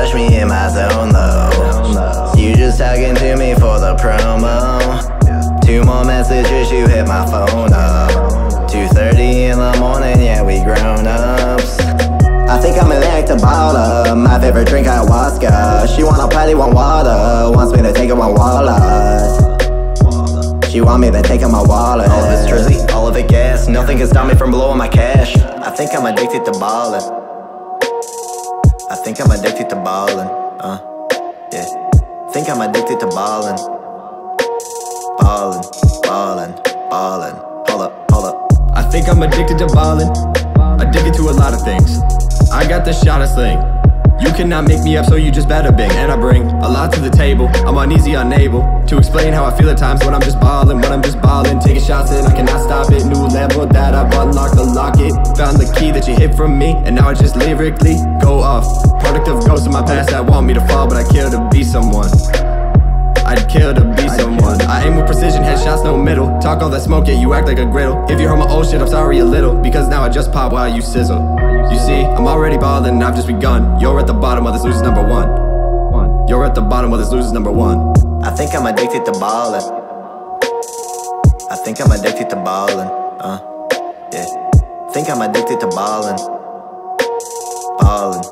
touch me in my zone though. You just talking to me for the promo. Two more messages, you hit my phone up. 2.30 in the morning, yeah we grown ups I think I'm elected baller. My favorite drink ayahuasca. She wanna party, want water. Wants me to take her my wallet. She want me to take her my wallet. All of it's drizzy, all of it gas. Nothing can stop me from blowing my cash. I think I'm addicted to ballin' I think I'm addicted to ballin'. Uh, yeah. Think I'm addicted to ballin'. Ballin', ballin', ballin'. Hold up, hold up. I think I'm addicted to ballin', addicted to a lot of things. I got the shot of sling. You cannot make me up, so you just better bing. And I bring a lot to the table. I'm uneasy, unable to explain how I feel at times when I'm just ballin', when I'm just ballin'. Taking shots and I cannot stop it. New that I've unlocked, the locket Found the key that you hid from me, and now I just lyrically go off. Product of ghosts in my past that want me to fall, but I kill to be someone. I'd kill to be someone. I aim with precision, headshots, no middle. Talk all that smoke, yeah, you act like a griddle. If you heard my old shit, I'm sorry a little. Because now I just pop while you sizzle. You see, I'm already ballin' and I've just begun. You're at the bottom of this loser's number one. one. You're at the bottom of this loser's number one. I think I'm addicted to ballin'. I think I'm addicted to ballin'. Uh, yeah. Think I'm addicted to ballin'. Ballin',